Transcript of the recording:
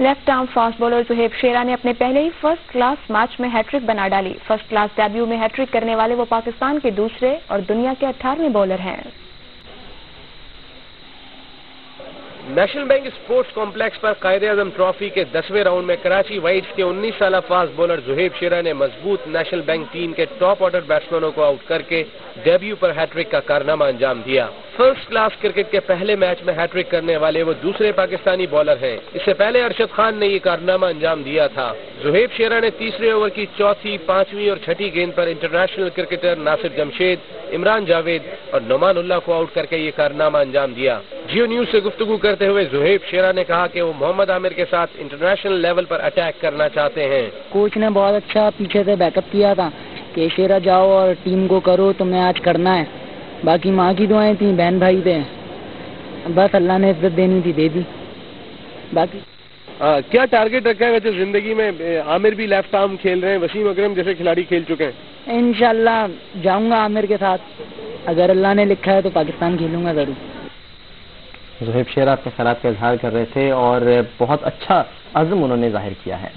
Left arm fast bowler Zohaib Shera نے اپنے پہلے ہی فرسٹ کلاس میچ میں ہیٹرک بنا ڈالی۔ فرسٹ کلاس ڈیبیو میں ہیٹرک کرنے والے وہ پاکستان کے دوسرے اور دنیا کے اٹھارہویں بولر ہیں۔ نیشنل بینک اسپورٹس کمپلیکس پر قائد اعظم ٹرافی کے دسویں راؤنڈ میں کراچی وائٹس کے انیس سالہ فاسٹ بولر زہیب شیرا نے مضبوط نیشنل بینک ٹیم کے ٹاپ آرڈر بیٹسمینوں کو آؤٹ کر کے ڈیبیو پر ہیٹرک کا کارنامہ انجام دیا۔ فرسٹ کلاس کرکٹ کے پہلے میچ میں ہیٹرک کرنے والے وہ دوسرے پاکستانی بالر ہیں۔ اس سے پہلے ارشد خان نے یہ کارنامہ انجام دیا تھا۔ زہیب شیرا نے تیسرے اوور کی چوتھی، پانچویں اور چھٹی گیند پر انٹرنیشنل کرکٹر ناصر جمشید، عمران جاوید اور نعمان اللہ کو آؤٹ کر کے یہ کارنامہ انجام دیا۔ جیو نیوز سے گفتگو کرتے ہوئے زہیب شیرا نے کہا کہ وہ محمد عامر کے ساتھ انٹرنیشنل لیول پر اٹیک کرنا چاہتے ہیں۔ کوچ نے بہت اچھا پیچھے سے بیک اپ کیا تھا کہ شیرا جاؤ اور ٹیم کو کرو تم نے آج کرنا ہے۔ باقی ماں کی دعائیں تھیں بہن بھائی تھے بس اللہ نے عزت دینی تھی دے دی۔ باقی۔ کیا ٹارگیٹ رکھا ہے ویسے زندگی میں؟ عامر بھی لیفٹ آرم کھیل رہے ہیں وسیم اکرم جیسے کھلاڑی کھیل چکے ہیں۔ انشاءاللہ جاؤں گا عامر کے ساتھ۔ اگر اللہ نے لکھا ہے تو پاکستان کھیلوں گا ضرور۔ زہیب شیرا اپنے خیالات کا اظہار کر رہے تھے اور بہت اچھا عزم انہوں نے ظاہر کیا ہے۔